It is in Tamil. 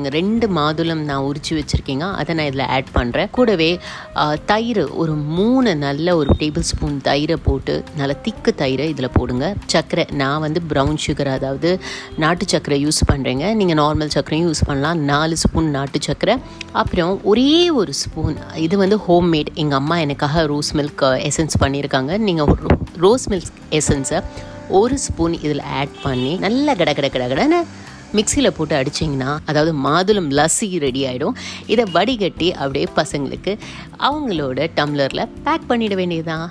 பாருங்கள் ரெண்டு மாதுளம் நான் உரிச்சு வச்சுருக்கீங்க. அதை நான் இதில் ஆட் பண்ணுறேன் கூடவே தயிர் ஒரு மூணு நல்ல ஒரு டேபிள் ஸ்பூன் தயிரை போட்டு நல்ல திக்கு தயிரை இதில் போடுங்க. சர்க்கரை நான் வந்து ப்ரௌன் சுகர் அதாவது நாட்டு சர்க்கரை யூஸ் பண்ணுறேங்க நீங்கள் நார்மல் சர்க்கரையும் யூஸ் பண்ணலாம். நாலு ஸ்பூன் நாட்டு சர்க்கரை. அப்புறம் ஒரே ஒரு ஸ்பூன் இது வந்து ஹோம்மேட் எங்கள் அம்மா எனக்காக ரோஸ் மில்க் எசன்ஸ் பண்ணியிருக்காங்க. நீங்கள் ரோஸ் மில்க் எசன்ஸை ஒரு ஸ்பூன் இதில் ஆட் பண்ணி நல்லா கட கட கட கடன்னு மிக்சியில் போட்டு அடிச்சிங்கன்னா அதாவது மாதுளம் லஸ்ஸி ரெடி ஆகிடும் இதை வடிகட்டி அப்படியே பசங்களுக்கு அவங்களோட டம்ளரில் பேக் பண்ணிட வேண்டியதுதான்.